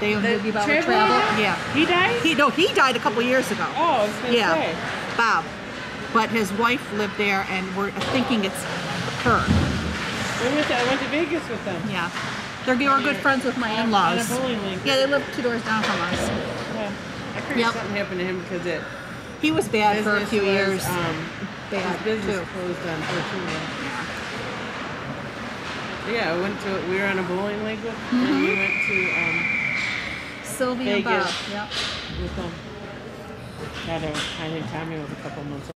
they The Boogie Bauer travel Travel. Yeah. He died? He no, he died a couple years ago. oh, yeah, say. Bob. But his wife lived there, and we're thinking it's her. We went to, I went to Vegas with them. Yeah. They're, they were good friends with my in-laws. Yeah, they live two doors down from us. Yeah. I heard Yep. something happened to him because it He was bad for a few was, years. Um, bad his business too. closed on Fortuna. Yeah, I went to. We were on a bowling league with, and we went to um, Sylvia and Bob. Vegas. Yep. with them. I, was, I think Tommy was a couple months